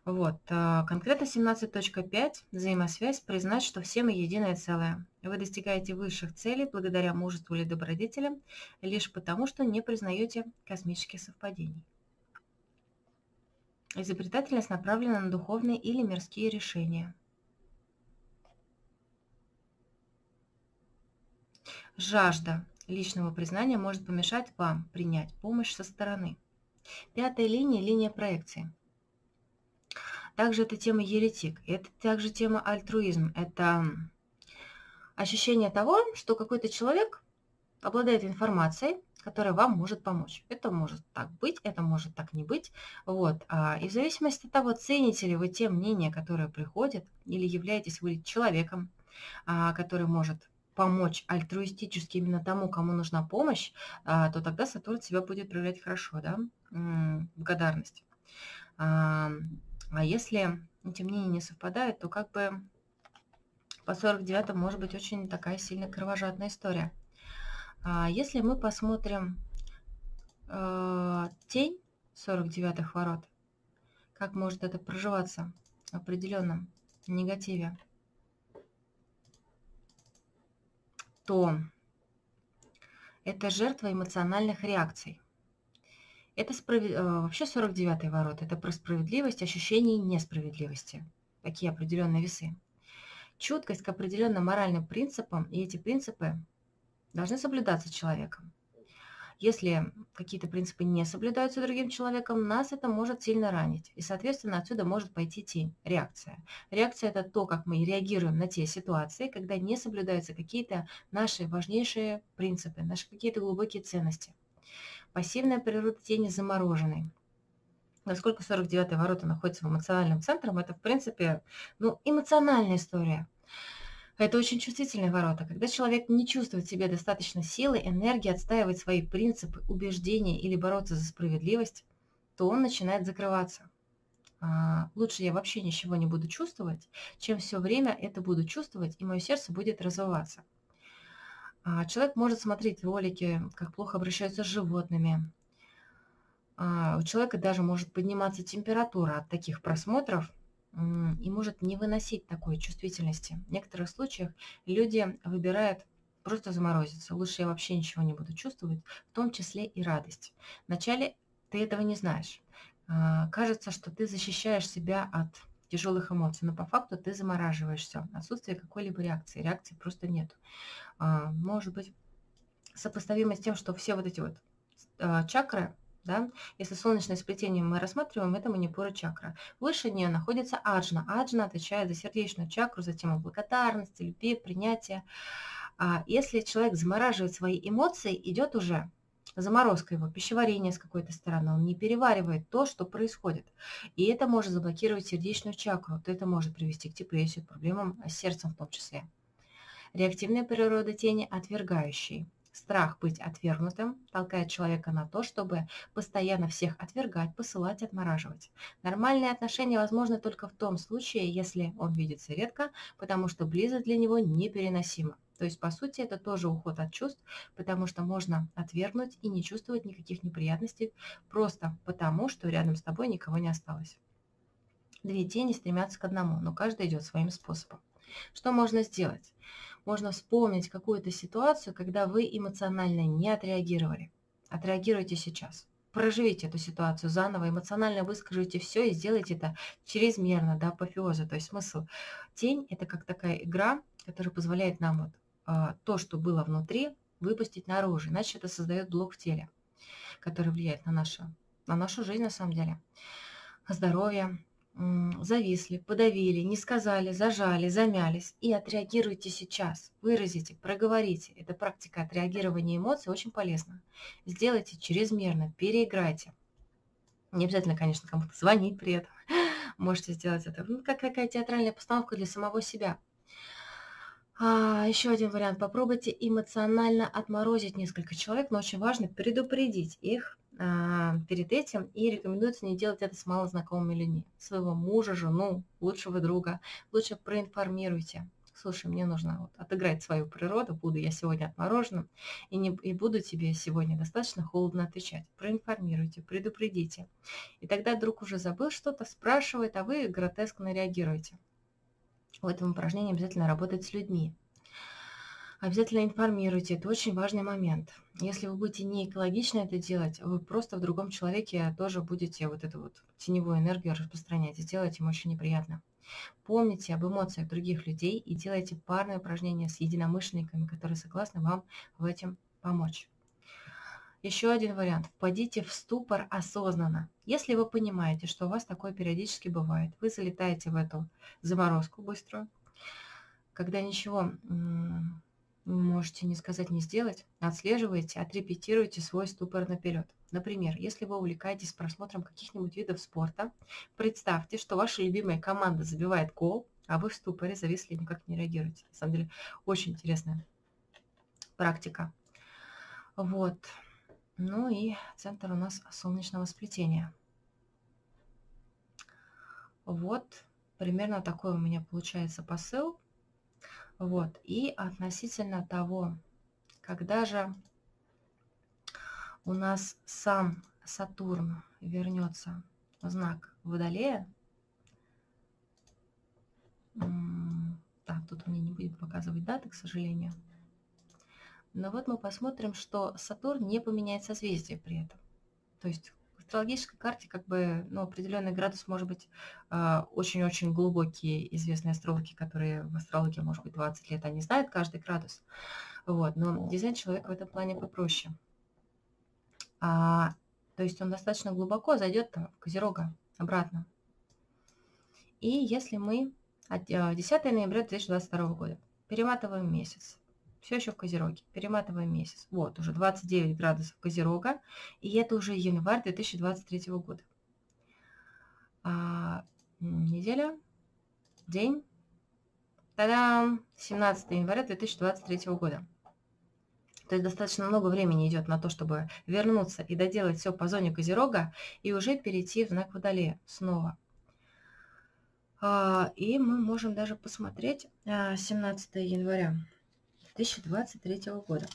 Вот. А, конкретно 17.5. Взаимосвязь. Признать, что все мы единое целое. Вы достигаете высших целей благодаря мужеству или добродетелям лишь потому, что не признаете космических совпадений. Изобретательность направлена на духовные или мирские решения. Жажда личного признания может помешать вам принять помощь со стороны. Пятая линия – линия проекции – также это тема еретик. Это также тема альтруизм. Это ощущение того, что какой-то человек обладает информацией, которая вам может помочь. Это может так быть, это может так не быть. Вот. А, и в зависимости от того, цените ли вы те мнения, которые приходят, или являетесь вы человеком, а, который может помочь альтруистически именно тому, кому нужна помощь, а, то тогда Сатурн себя будет проявлять хорошо, да, благодарность. А если эти мнения не совпадают, то как бы по 49 может быть очень такая сильно кровожадная история. А если мы посмотрим э, тень 49-х ворот, как может это проживаться в определенном негативе, то это жертва эмоциональных реакций. Это справед... Э, вообще 49-й ворот. Это про справедливость, ощущение несправедливости. Такие определенные весы. Чуткость к определенным моральным принципам, и эти принципы должны соблюдаться человеком. Если какие-то принципы не соблюдаются другим человеком, нас это может сильно ранить. И, соответственно, отсюда может пойти тень, реакция. Реакция – это то, как мы реагируем на те ситуации, когда не соблюдаются какие-то наши важнейшие принципы, наши какие-то глубокие ценности. Пассивная природа тени замороженной. Насколько 49-е ворота находятся в эмоциональном центре, это, в принципе, ну, эмоциональная история. Это очень чувствительные ворота. Когда человек не чувствует в себе достаточно силы, энергии отстаивать свои принципы, убеждения или бороться за справедливость, то он начинает закрываться. А, лучше я вообще ничего не буду чувствовать, чем все время это буду чувствовать, и мое сердце будет развиваться. А, человек может смотреть ролики, как плохо обращаются с животными. А, у человека даже может подниматься температура от таких просмотров – и может не выносить такой чувствительности. В некоторых случаях люди выбирают просто заморозиться. Лучше я вообще ничего не буду чувствовать, в том числе и радость. Вначале ты этого не знаешь. А, кажется, что ты защищаешь себя от тяжелых эмоций, но по факту ты замораживаешь все. Отсутствие какой-либо реакции. Реакции просто нет. А, может быть, сопоставимо с тем, что все вот эти вот а, чакры, да? Если солнечное сплетение мы рассматриваем, это манипура чакра. Выше нее находится аджна. Аджна отвечает за сердечную чакру, за тему благодарности, любви, принятия. А если человек замораживает свои эмоции, идет уже заморозка его, пищеварение с какой-то стороны, он не переваривает то, что происходит. И это может заблокировать сердечную чакру, то это может привести к депрессии, к проблемам с сердцем в том числе. Реактивная природа тени отвергающей. Страх быть отвергнутым толкает человека на то, чтобы постоянно всех отвергать, посылать, отмораживать. Нормальные отношения возможны только в том случае, если он видится редко, потому что близость для него непереносима. То есть, по сути, это тоже уход от чувств, потому что можно отвергнуть и не чувствовать никаких неприятностей, просто потому, что рядом с тобой никого не осталось. Две тени стремятся к одному, но каждый идет своим способом. Что можно сделать? Можно вспомнить какую-то ситуацию, когда вы эмоционально не отреагировали. Отреагируйте сейчас. Проживите эту ситуацию заново, эмоционально выскажите все и сделайте это чрезмерно, до апофеоза. То есть смысл. Тень – это как такая игра, которая позволяет нам вот а, то, что было внутри, выпустить наружу. Иначе это создает блок в теле, который влияет на нашу, на нашу жизнь на самом деле. Здоровье, зависли, подавили, не сказали, зажали, замялись. И отреагируйте сейчас, выразите, проговорите. Эта практика отреагирования эмоций очень полезна. Сделайте чрезмерно, переиграйте. Не обязательно, конечно, кому-то звонить при этом. Можете сделать это. Ну, как такая театральная постановка для самого себя. А, еще один вариант. Попробуйте эмоционально отморозить несколько человек, но очень важно предупредить их перед этим и рекомендуется не делать это с малознакомыми людьми. Своего мужа, жену, лучшего друга. Лучше проинформируйте. Слушай, мне нужно вот отыграть свою природу, буду я сегодня отмороженным, и, не, и буду тебе сегодня достаточно холодно отвечать. Проинформируйте, предупредите. И тогда друг уже забыл что-то, спрашивает, а вы гротескно реагируете. В этом упражнении обязательно работать с людьми. Обязательно информируйте, это очень важный момент. Если вы будете не экологично это делать, вы просто в другом человеке тоже будете вот эту вот теневую энергию распространять, и сделать ему очень неприятно. Помните об эмоциях других людей и делайте парные упражнения с единомышленниками, которые согласны вам в этом помочь. Еще один вариант. Впадите в ступор осознанно. Если вы понимаете, что у вас такое периодически бывает, вы залетаете в эту заморозку быструю, когда ничего можете не сказать, не сделать, отслеживайте, отрепетируйте свой ступор наперед. Например, если вы увлекаетесь просмотром каких-нибудь видов спорта, представьте, что ваша любимая команда забивает гол, а вы в ступоре зависли никак не реагируете. На самом деле, очень интересная практика. Вот. Ну и центр у нас солнечного сплетения. Вот примерно такой у меня получается посыл. Вот. И относительно того, когда же у нас сам Сатурн вернется в знак Водолея, так, тут мне не будет показывать даты, к сожалению. Но вот мы посмотрим, что Сатурн не поменяет созвездие при этом. То есть астрологической карте как бы ну, определенный градус может быть а, очень-очень глубокие известные астрологи, которые в астрологии, может быть, 20 лет, они знают каждый градус. Вот, но дизайн человека в этом плане попроще. А, то есть он достаточно глубоко зайдет там, в Козерога обратно. И если мы от 10 а, ноября 2022 года перематываем месяц, все еще в Козероге, перематываем месяц, вот уже 29 градусов Козерога, и это уже январь 2023 года. А, неделя, день, тогда 17 января 2023 года. То есть достаточно много времени идет на то, чтобы вернуться и доделать все по зоне Козерога и уже перейти в знак Водолея снова. А, и мы можем даже посмотреть 17 а, января 2023 года.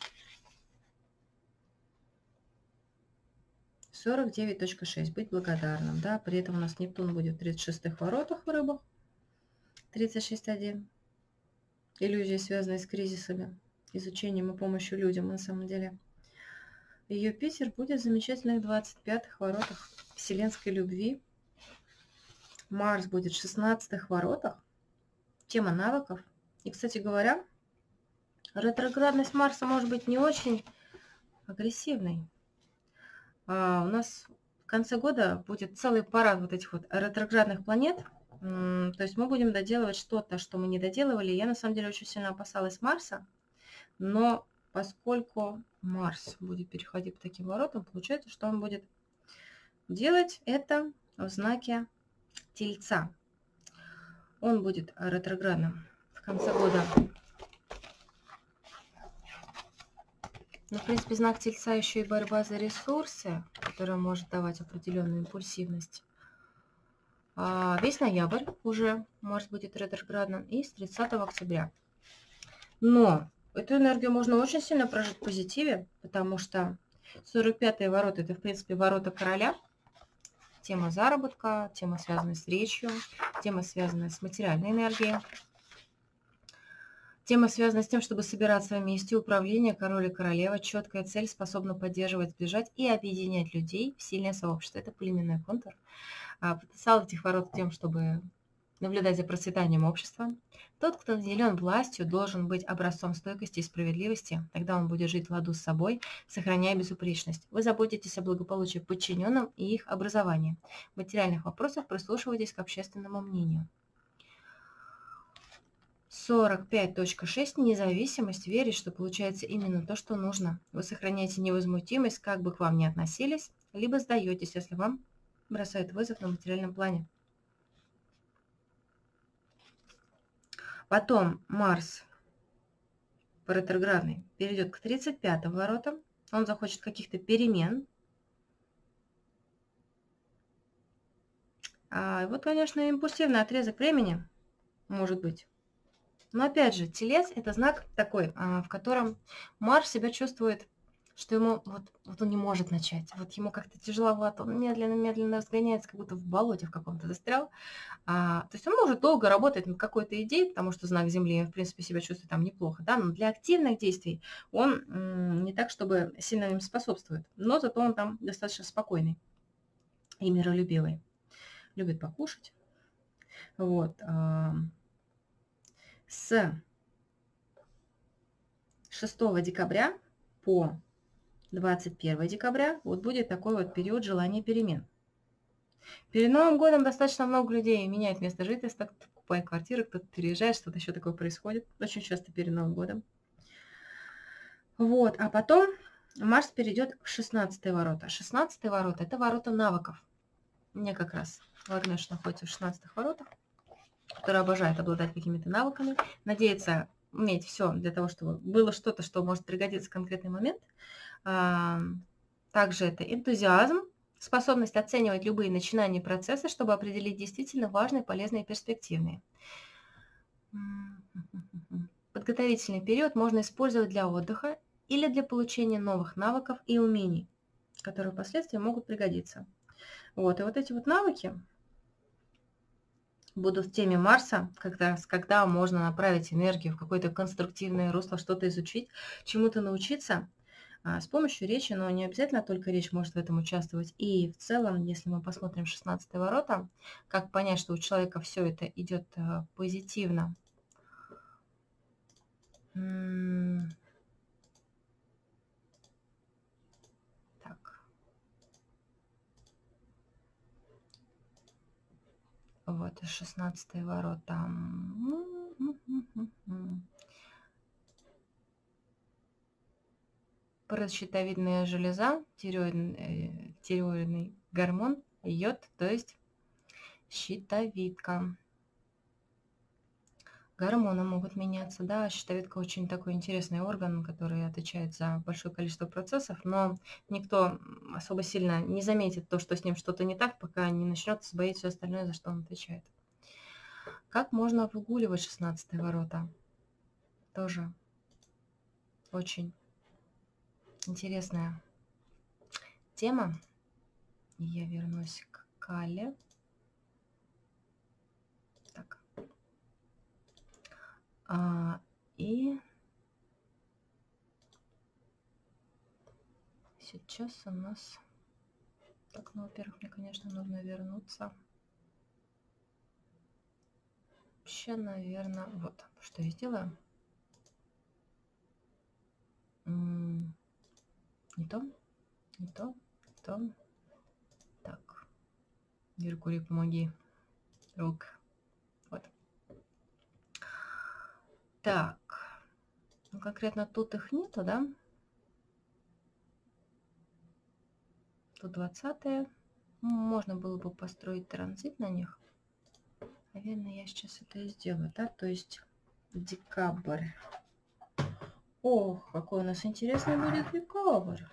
49.6. Быть благодарным. Да? При этом у нас Нептун будет в 36-х воротах в рыбах. 36.1. Иллюзии, связанные с кризисами изучением и помощью людям на самом деле. Юпитер будет в замечательных 25-х воротах вселенской любви. Марс будет в 16-х воротах. Тема навыков. И, кстати говоря, ретроградность Марса может быть не очень агрессивной. А у нас в конце года будет целый парад вот этих вот ретроградных планет. То есть мы будем доделывать что-то, что мы не доделывали. Я на самом деле очень сильно опасалась Марса, но поскольку Марс будет переходить по таким воротам, получается, что он будет делать это в знаке Тельца. Он будет ретроградным в конце года. Но, в принципе, знак Тельца еще и борьба за ресурсы, которая может давать определенную импульсивность. А весь ноябрь уже Марс будет ретроградным и с 30 октября. Но Эту энергию можно очень сильно прожить в позитиве, потому что 45-е ворота – это, в принципе, ворота короля. Тема заработка, тема, связанная с речью, тема, связанная с материальной энергией. Тема связана с тем, чтобы собираться вместе, управление, король и королева, четкая цель, способна поддерживать, сближать и объединять людей в сильное сообщество. Это племенный контур. А, потенциал этих ворот тем, чтобы наблюдать за процветанием общества. Тот, кто наделен властью, должен быть образцом стойкости и справедливости. Тогда он будет жить в ладу с собой, сохраняя безупречность. Вы заботитесь о благополучии подчиненным и их образовании. В материальных вопросах прислушивайтесь к общественному мнению. 45.6. Независимость. Верить, что получается именно то, что нужно. Вы сохраняете невозмутимость, как бы к вам ни относились, либо сдаетесь, если вам бросают вызов на материальном плане. Потом Марс ретроградный перейдет к 35 воротам. Он захочет каких-то перемен. А вот, конечно, импульсивный отрезок времени может быть. Но опять же, телец – это знак такой, а, в котором Марс себя чувствует что ему вот, вот он не может начать. Вот ему как-то тяжеловато, он медленно-медленно разгоняется, как будто в болоте в каком-то застрял. А, то есть он может долго работать над какой-то идеей, потому что знак Земли, в принципе, себя чувствует там неплохо, да, но для активных действий он м, не так, чтобы сильно им способствует, но зато он там достаточно спокойный и миролюбивый. Любит покушать. Вот. С 6 декабря по 21 декабря вот будет такой вот период желания перемен. Перед Новым годом достаточно много людей меняет место жительства, кто-то покупает квартиры, кто-то переезжает, что-то еще такое происходит. Очень часто перед Новым годом. Вот, а потом Марс перейдет в 16 ворота. 16 ворота – это ворота навыков. Мне как раз Лагнеш находится в 16 воротах, который обожает обладать какими-то навыками, надеется иметь все для того, чтобы было что-то, что может пригодиться в конкретный момент – также это энтузиазм, способность оценивать любые начинания и процессы, чтобы определить действительно важные, полезные и перспективные. Подготовительный период можно использовать для отдыха или для получения новых навыков и умений, которые впоследствии могут пригодиться. Вот, и вот эти вот навыки будут в теме Марса, когда, когда можно направить энергию в какое-то конструктивное русло, что-то изучить, чему-то научиться – а, с помощью речи, но не обязательно только речь может в этом участвовать. И в целом, если мы посмотрим 16 ворота, как понять, что у человека все это идет э, позитивно. Так. Вот, 16 ворота. Паращитовидная железа, тиреоидный, э, тиреоидный гормон, йод, то есть щитовидка гормоны могут меняться, да, щитовидка очень такой интересный орган, который отвечает за большое количество процессов, но никто особо сильно не заметит то, что с ним что-то не так, пока не начнет сбоить все остальное, за что он отвечает. Как можно выгуливать 16 ворота? Тоже очень интересная тема. Я вернусь к Кале. А, и сейчас у нас... Так, ну, во-первых, мне, конечно, нужно вернуться. Вообще, наверное, вот, что я сделаю. Не то, не то, не то. Так, Меркурий, помоги. Рук. Так, ну конкретно тут их нету, да? Тут 20 Можно было бы построить транзит на них. Наверное, я сейчас это и сделаю, да? То есть декабрь. Ох, какой у нас интересный будет декабрь.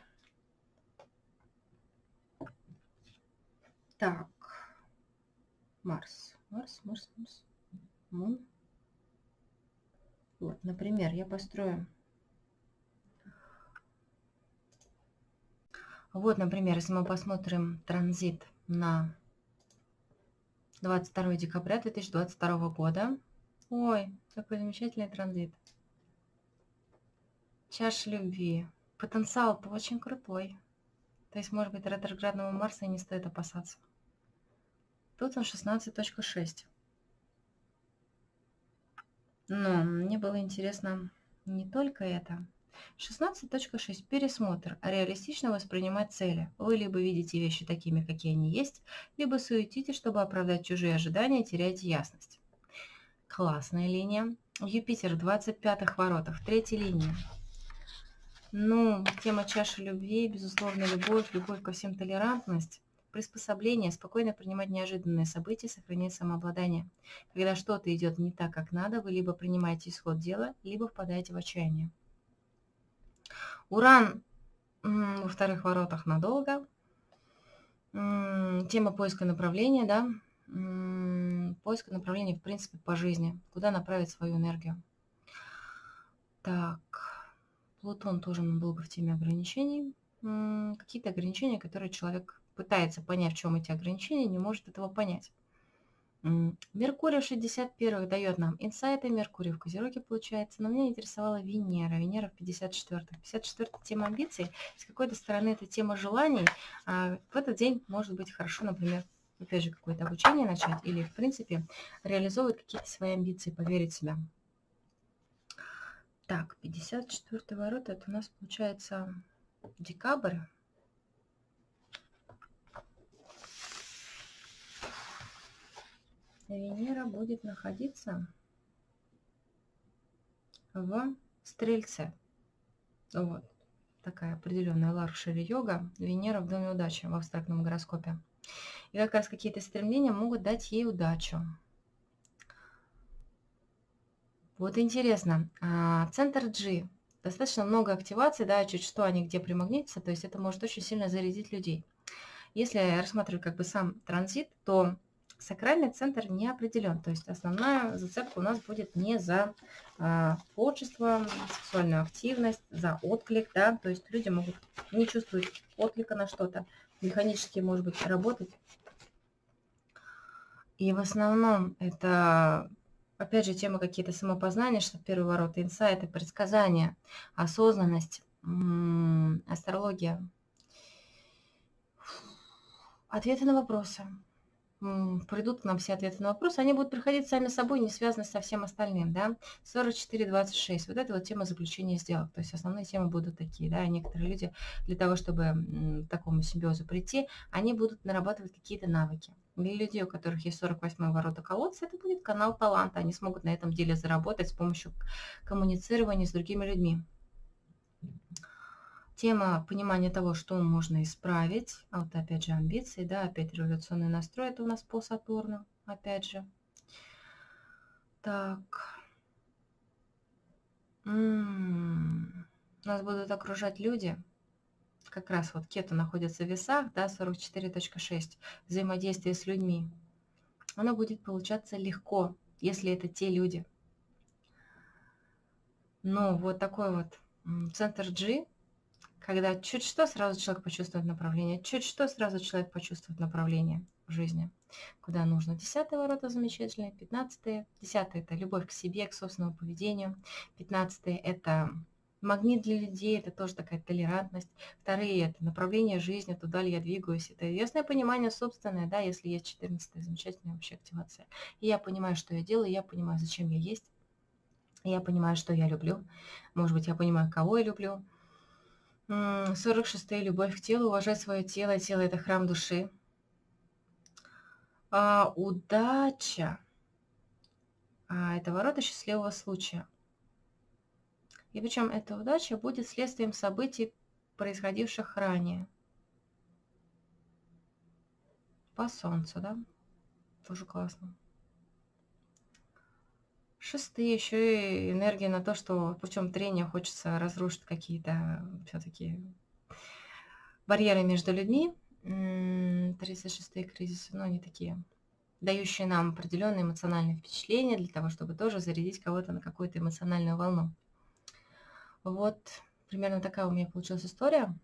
Так. Марс. Марс, Марс, Марс. Мун. Вот, например, я построю. Вот, например, если мы посмотрим транзит на 22 декабря 2022 года. Ой, какой замечательный транзит. Чаша любви. Потенциал-то очень крутой. То есть, может быть, ретроградного Марса не стоит опасаться. Тут он 16.6. Но мне было интересно не только это. 16.6. Пересмотр. Реалистично воспринимать цели. Вы либо видите вещи такими, какие они есть, либо суетите, чтобы оправдать чужие ожидания, теряете ясность. Классная линия. Юпитер в 25-х воротах. Третья линия. Ну, тема чаши любви, безусловно, любовь, любовь ко всем толерантность приспособление, спокойно принимать неожиданные события, сохранять самообладание. Когда что-то идет не так, как надо, вы либо принимаете исход дела, либо впадаете в отчаяние. Уран во вторых воротах надолго. Тема поиска направления, да, поиска направления, в принципе, по жизни, куда направить свою энергию. Так, Плутон тоже бы в теме ограничений. Какие-то ограничения, которые человек пытается понять, в чем эти ограничения, не может этого понять. Меркурий 61 дает нам инсайты, Меркурий в Козероге получается, но меня интересовала Венера, Венера в 54 54 тема амбиций, с какой-то стороны это тема желаний, а в этот день может быть хорошо, например, опять же, какое-то обучение начать или, в принципе, реализовывать какие-то свои амбиции, поверить в себя. Так, 54 ворота, это у нас получается декабрь, Венера будет находиться в Стрельце. Вот. Такая определенная ларшери йога. Венера в доме удачи в абстрактном гороскопе. И как раз какие-то стремления могут дать ей удачу. Вот интересно. А, центр G. Достаточно много активации, да, чуть что они где примагнитятся, то есть это может очень сильно зарядить людей. Если рассматривать как бы сам транзит, то Сакральный центр не определен, то есть основная зацепка у нас будет не за а, творчество, сексуальную активность, за отклик, да, то есть люди могут не чувствовать отклика на что-то, механически, может быть, работать. И в основном это, опять же, тема какие-то самопознания, что первый ворот, инсайты, предсказания, осознанность, астрология, ответы на вопросы, придут к нам все ответы на вопросы, они будут приходить сами собой, не связаны со всем остальным, да. 44-26, вот это вот тема заключения сделок, то есть основные темы будут такие, да, некоторые люди для того, чтобы к такому симбиозу прийти, они будут нарабатывать какие-то навыки. Для людей, у которых есть 48 ворота колодца, это будет канал таланта. Они смогут на этом деле заработать с помощью коммуницирования с другими людьми. Тема понимания того, что можно исправить. А вот опять же амбиции, да, опять революционный настрой, это у нас по Сатурну, опять же. Так. М-м-м. Нас будут окружать люди, как раз вот кету находится в весах, да, 44.6, взаимодействие с людьми, оно будет получаться легко, если это те люди. Но вот такой вот центр G, когда чуть что, сразу человек почувствует направление, чуть что, сразу человек почувствует направление в жизни, куда нужно. Десятые ворота замечательные, пятнадцатые. Десятые – это любовь к себе, к собственному поведению. Пятнадцатые – это Магнит для людей – это тоже такая толерантность. Вторые – это направление жизни, туда ли я двигаюсь. Это ясное понимание собственное, да, если есть 14 замечательная вообще активация. И я понимаю, что я делаю, я понимаю, зачем я есть. Я понимаю, что я люблю. Может быть, я понимаю, кого я люблю. 46 любовь к телу, уважать свое тело. Тело – это храм души. А, удача а, – это ворота счастливого случая. И причем эта удача будет следствием событий, происходивших ранее. По солнцу, да? Тоже классно. Шестые еще и энергия на то, что путем трения хочется разрушить какие-то все-таки барьеры между людьми. 36-е кризисы, ну, они такие, дающие нам определенные эмоциональные впечатления для того, чтобы тоже зарядить кого-то на какую-то эмоциональную волну. Вот примерно такая у меня получилась история.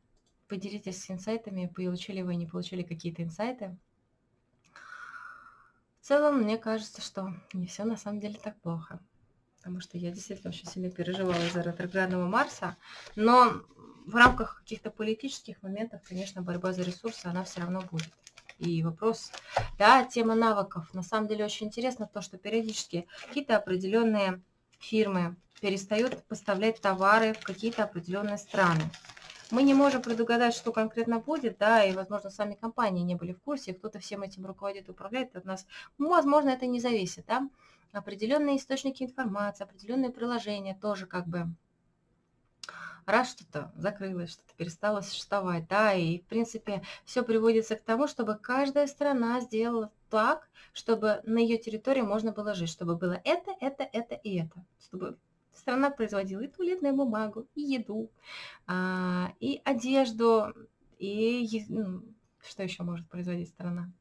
Поделитесь инсайтами, получили вы, не получили какие-то инсайты. В целом, мне кажется, что не все на самом деле так плохо. Потому что я действительно очень сильно переживала из-за ретроградного Марса. Но в рамках каких-то политических моментов, конечно, борьба за ресурсы, она все равно будет. И вопрос, да, тема навыков. На самом деле очень интересно то, что периодически какие-то определенные фирмы перестают поставлять товары в какие-то определенные страны. Мы не можем предугадать, что конкретно будет, да, и, возможно, сами компании не были в курсе, кто-то всем этим руководит, управляет от нас. Ну, возможно, это не зависит, да. Определенные источники информации, определенные приложения тоже как бы раз что-то закрылось, что-то перестало существовать, да, и, в принципе, все приводится к тому, чтобы каждая страна сделала так, чтобы на ее территории можно было жить, чтобы было это, это, это и это, чтобы страна производила и туалетную бумагу, и еду, а, и одежду, и ну, что еще может производить страна?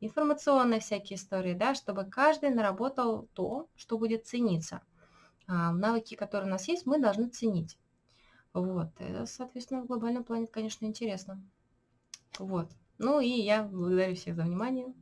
Информационные всякие истории, да, чтобы каждый наработал то, что будет цениться. А, навыки, которые у нас есть, мы должны ценить. Вот, это, соответственно, в глобальном плане, конечно, интересно. Вот. Ну и я благодарю всех за внимание.